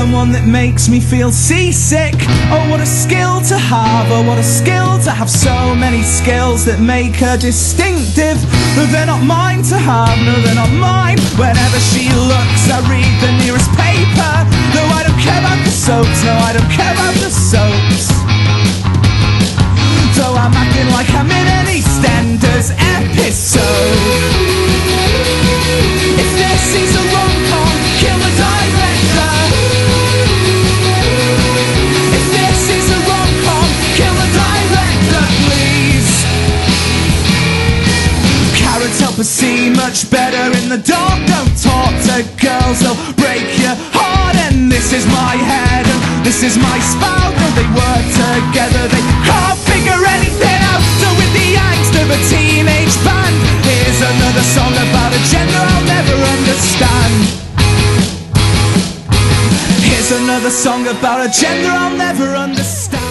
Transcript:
one that makes me feel seasick. Oh, what a skill to have, oh, what a skill to have so many skills that make her distinctive. But they're not mine to have, no, they're not mine. Whenever she looks, I read the nearest paper. No, I don't care about the soaps, no, I don't care Carrots see much better in the dark. Don't talk to girls, they'll break your heart. And this is my head, and this is my spout. And they work together, they can't figure anything out. So with the angst of a teenage band, here's another song about a gender I'll never understand. Here's another song about a gender I'll never understand.